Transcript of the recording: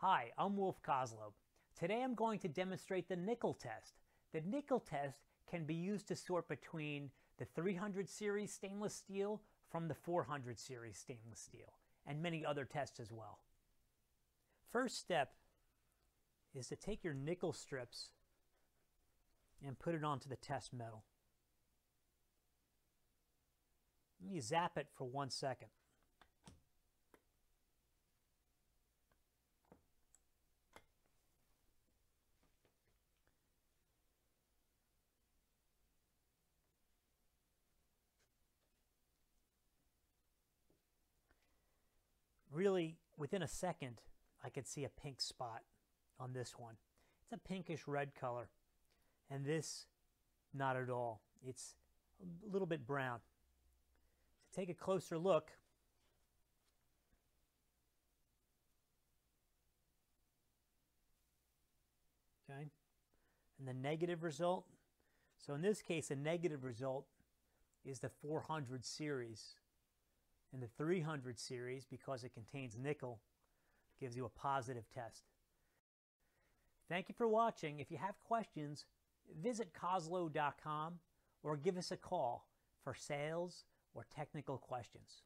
Hi, I'm Wolf Koslow. Today I'm going to demonstrate the nickel test. The nickel test can be used to sort between the 300 series stainless steel from the 400 series stainless steel and many other tests as well. First step is to take your nickel strips and put it onto the test metal. Let me zap it for one second. Really, within a second, I could see a pink spot on this one. It's a pinkish red color. And this, not at all. It's a little bit brown. To take a closer look, okay, and the negative result. So in this case, a negative result is the 400 series. And the 300 series, because it contains nickel, gives you a positive test. Thank you for watching. If you have questions, visit Koslow.com or give us a call for sales or technical questions.